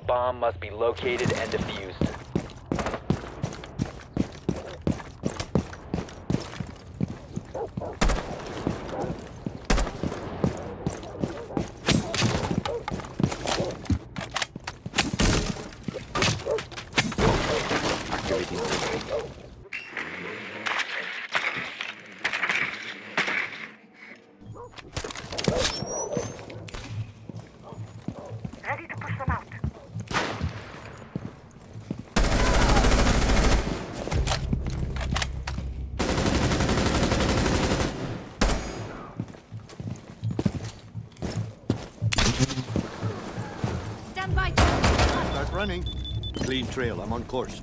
A bomb must be located and defused. Running. Clean trail. I'm on course.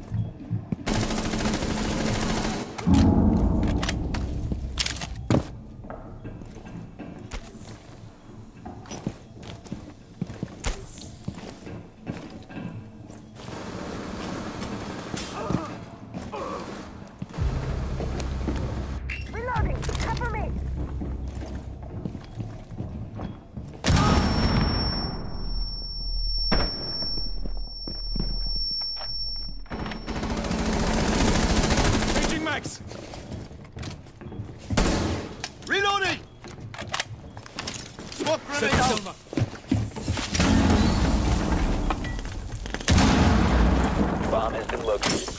Bomb has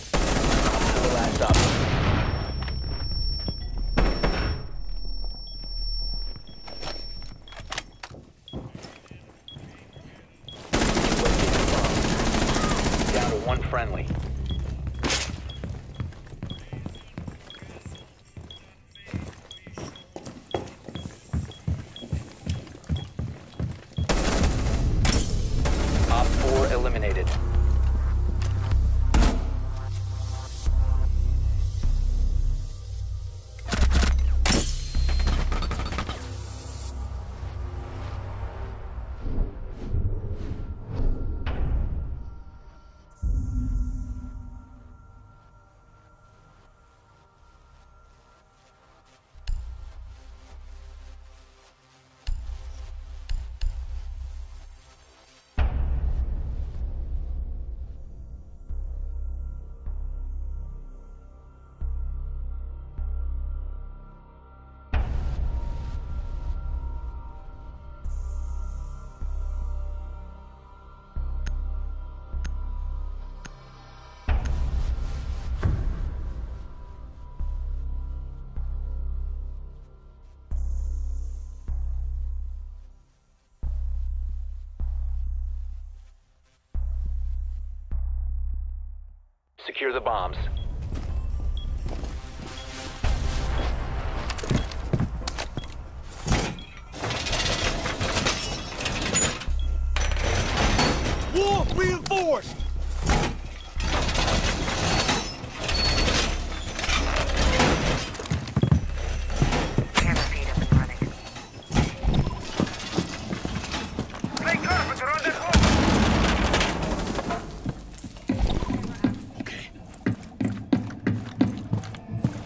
Secure the bombs.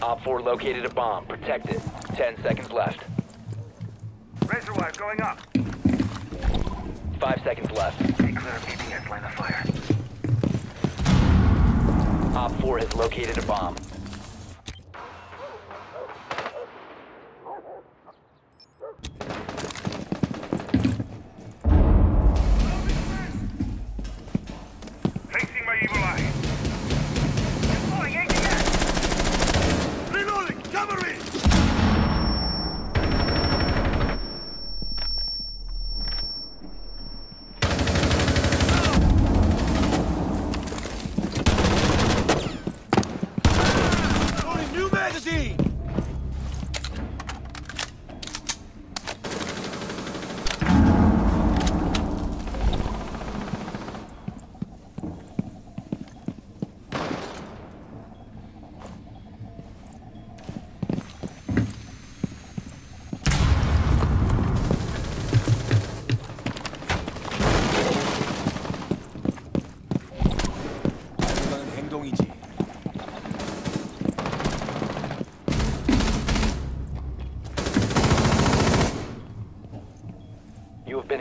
Op 4 located a bomb. Protect it. 10 seconds left. Razor wire going up. 5 seconds left. Declare BTS line of fire. Op 4 has located a bomb.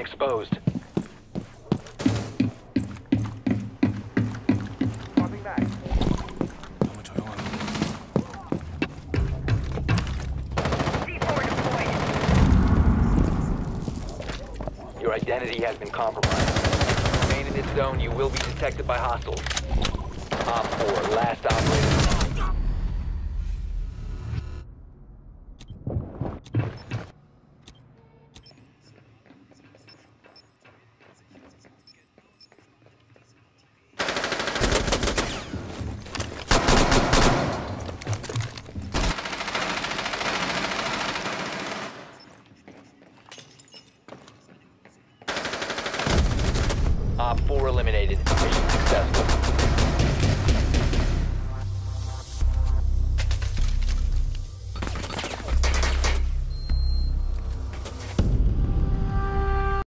been exposed. Your identity has been compromised. Remain in this zone, you will be detected by hostiles. Op 4, last operator. Eliminated. Successful.